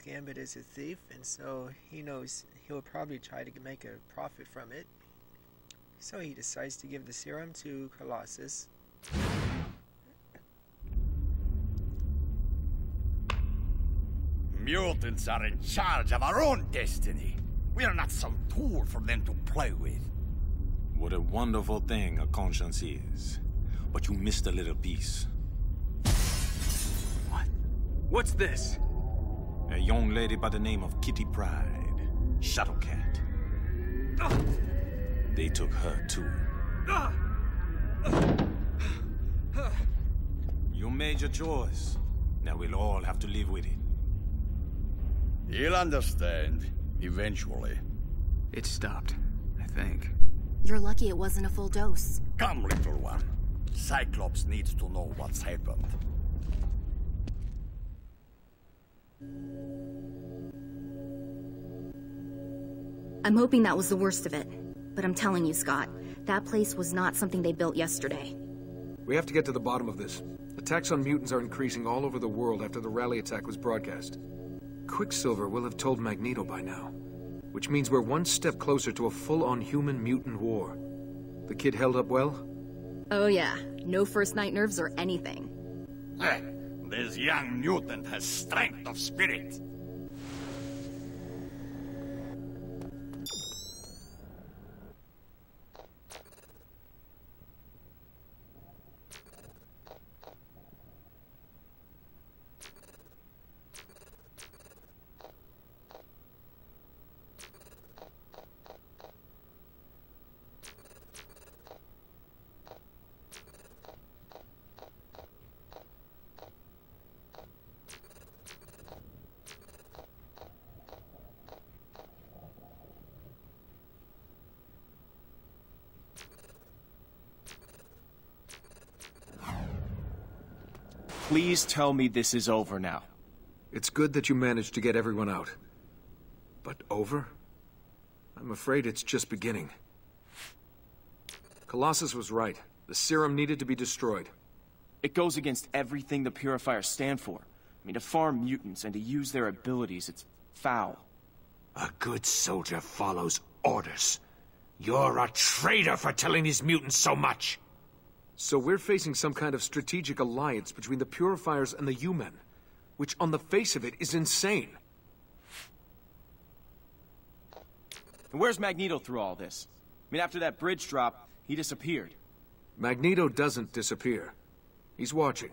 Gambit is a thief, and so he knows he'll probably try to make a profit from it. So he decides to give the serum to Colossus. Mutants are in charge of our own destiny. We are not some tool for them to play with. What a wonderful thing a conscience is. But you missed a little piece. What? What's this? A young lady by the name of Kitty Pryde. Shadowcat. They took her too. You made your choice. Now we'll all have to live with it. He'll understand, eventually. It stopped, I think. You're lucky it wasn't a full dose. Come, little one. Cyclops needs to know what's happened. I'm hoping that was the worst of it. But I'm telling you, Scott, that place was not something they built yesterday. We have to get to the bottom of this. Attacks on mutants are increasing all over the world after the rally attack was broadcast. Quicksilver will have told Magneto by now. Which means we're one step closer to a full-on human mutant war. The kid held up well? Oh yeah, no first night nerves or anything. Eh, this young mutant has strength of spirit. Please tell me this is over now. It's good that you managed to get everyone out. But over? I'm afraid it's just beginning. Colossus was right. The serum needed to be destroyed. It goes against everything the Purifiers stand for. I mean, to farm mutants and to use their abilities, it's foul. A good soldier follows orders. You're a traitor for telling these mutants so much. So we're facing some kind of strategic alliance between the Purifiers and the U-Men, which on the face of it is insane. And where's Magneto through all this? I mean, after that bridge drop, he disappeared. Magneto doesn't disappear. He's watching.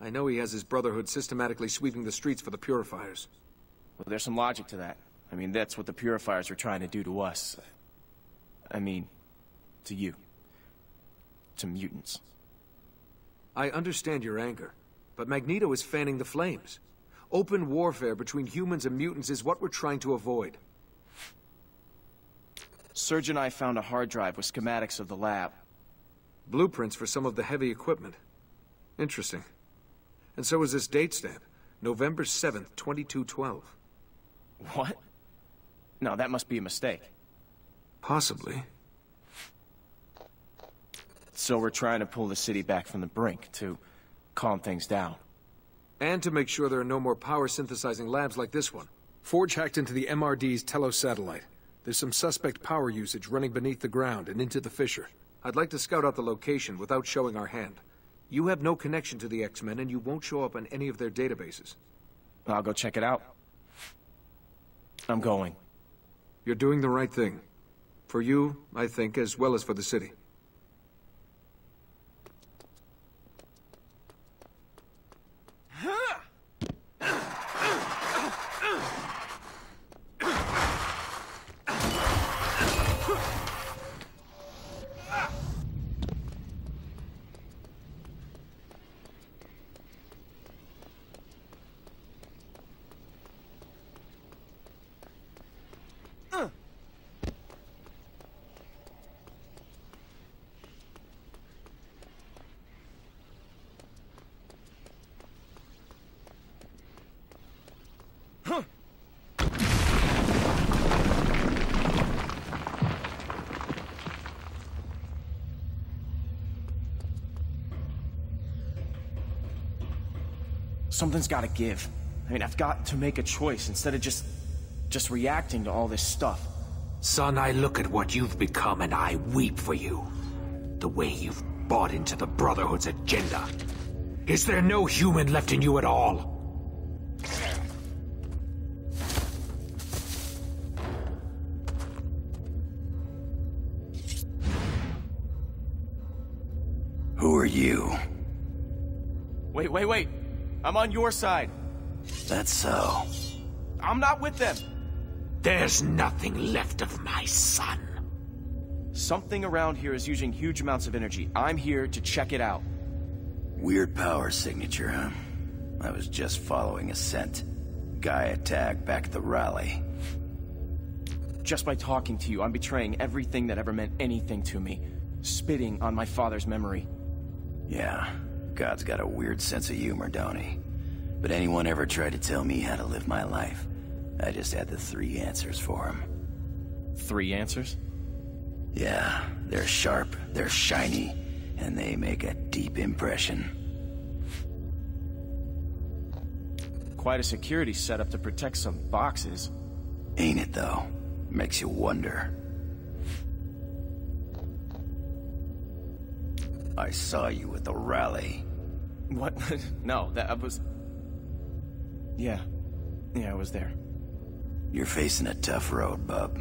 I know he has his Brotherhood systematically sweeping the streets for the Purifiers. Well, there's some logic to that. I mean, that's what the Purifiers are trying to do to us. I mean, to you. To mutants. I understand your anger, but Magneto is fanning the flames. Open warfare between humans and mutants is what we're trying to avoid. Forge and I found a hard drive with schematics of the lab. Blueprints for some of the heavy equipment. Interesting. And so is this date stamp. November 7th, 2212. What? No, that must be a mistake. Possibly. So we're trying to pull the city back from the brink to calm things down. And to make sure there are no more power synthesizing labs like this one. Forge hacked into the MRD's Telos satellite. There's some suspect power usage running beneath the ground and into the fissure. I'd like to scout out the location without showing our hand. You have no connection to the X-Men and you won't show up on any of their databases. I'll go check it out. I'm going. You're doing the right thing. For you, I think, as well as for the city. Something's gotta give. I mean, I've got to make a choice instead of just... just reacting to all this stuff. Son, I look at what you've become and I weep for you. The way you've bought into the Brotherhood's agenda. Is there no human left in you at all? Who are you? Wait, wait, wait. I'm on your side. That's so. I'm not with them. There's nothing left of my son. Something around here is using huge amounts of energy. I'm here to check it out. Weird power signature, huh? I was just following a scent. Guy attacked back at the rally. Just by talking to you, I'm betraying everything that ever meant anything to me. Spitting on my father's memory. Yeah, God's got a weird sense of humor, don't he? But anyone ever tried to tell me how to live my life, I just had the three answers for him. Three answers? Yeah, they're sharp, they're shiny, and they make a deep impression. Quite a security setup to protect some boxes. Ain't it, though? Makes you wonder. I saw you at the rally. What? no, that was... Yeah. Yeah, I was there. You're facing a tough road, bub.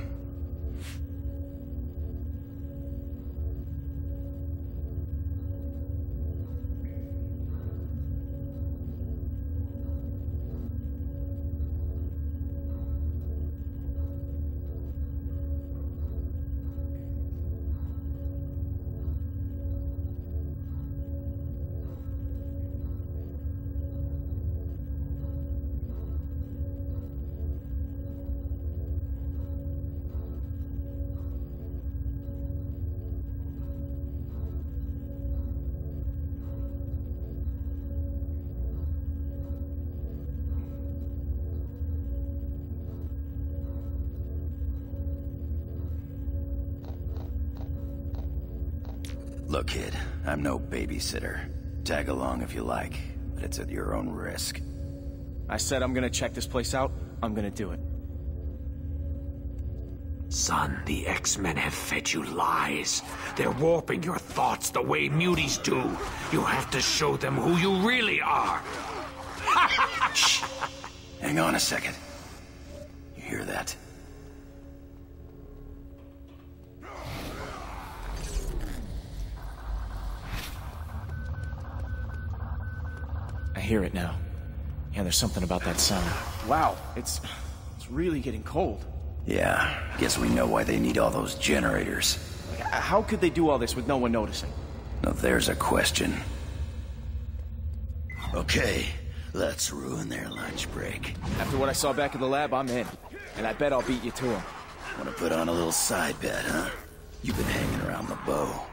Look, kid, I'm no babysitter. Tag along if you like, but it's at your own risk. I said I'm gonna check this place out. I'm gonna do it. Son, the X-Men have fed you lies. They're warping your thoughts the way muties do. You have to show them who you really are. Shh. Hang on a second. You hear that? Hear it now. Yeah, there's something about that sound. Wow, it's... it's really getting cold. Yeah, guess we know why they need all those generators. How could they do all this with no one noticing? Now there's a question. Okay, let's ruin their lunch break. After what I saw back in the lab, I'm in. And I bet I'll beat you to him. Wanna put on a little side bet, huh? You've been hanging around the bow.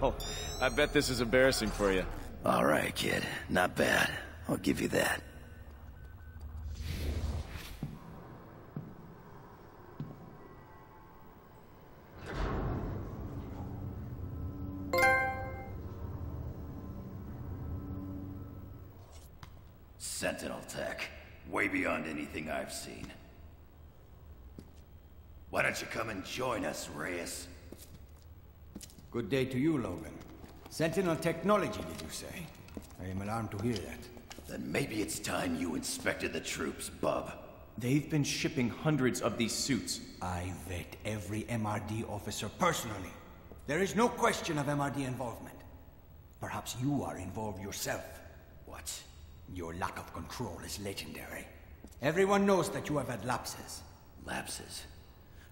Well, I bet this is embarrassing for you. All right, kid. Not bad. I'll give you that. Sentinel Tech. way beyond anything I've seen. Why don't you come and join us, Reyes? Good day to you, Logan. Sentinel technology, did you say? I am alarmed to hear that. Then maybe it's time you inspected the troops, bub. They've been shipping hundreds of these suits. I vet every MRD officer personally. There is no question of MRD involvement. Perhaps you are involved yourself. What? Your lack of control is legendary. Everyone knows that you have had lapses. Lapses?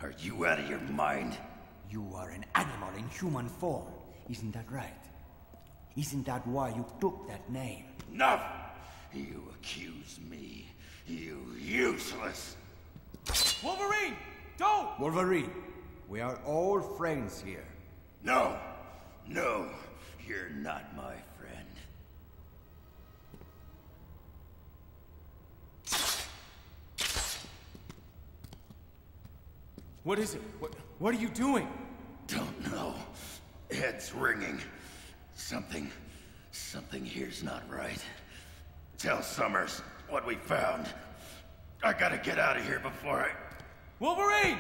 Are you out of your mind? You are an animal in human form. Isn't that right? Isn't that why you took that name? Enough! You accuse me. You useless! Wolverine! Don't! Wolverine, we are all friends here. No! No! You're not my What is it? What, what are you doing? Don't know. Head's ringing. Something... something here's not right. Tell Summers what we found. I gotta get out of here before I... Wolverine!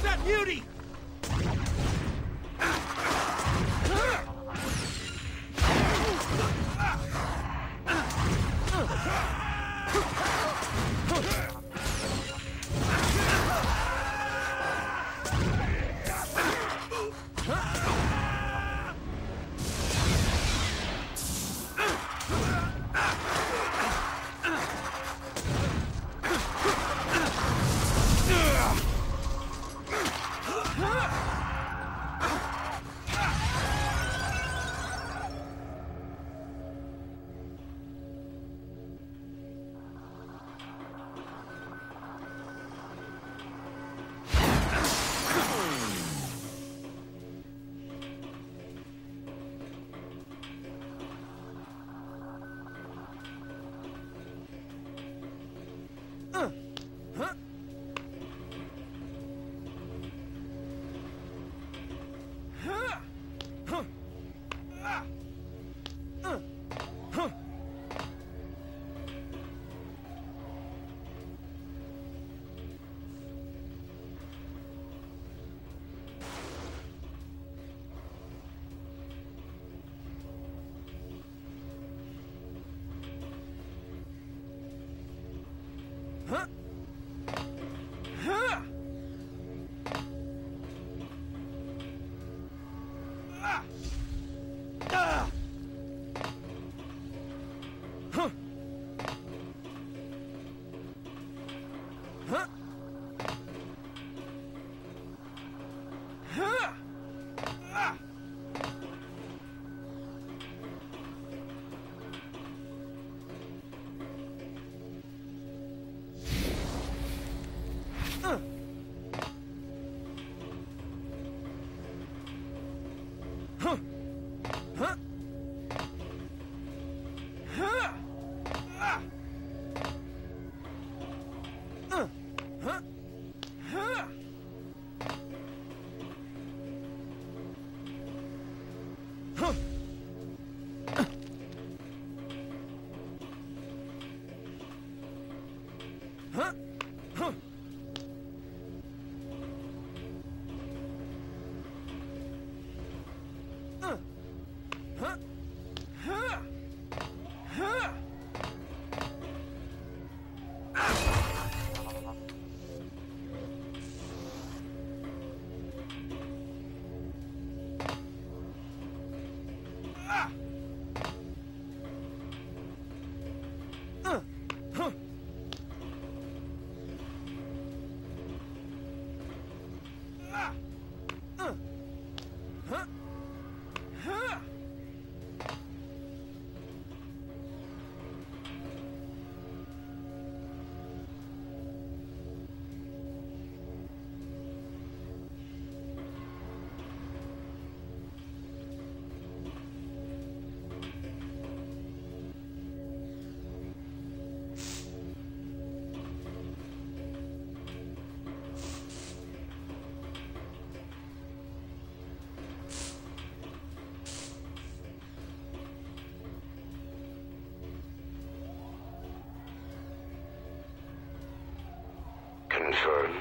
Stop that beauty!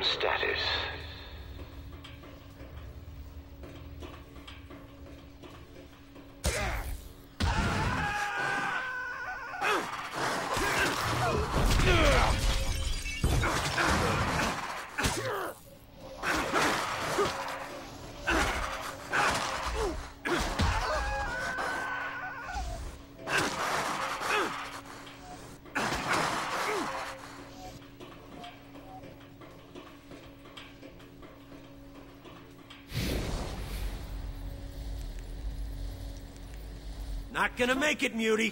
Status. Gonna make it, Muty.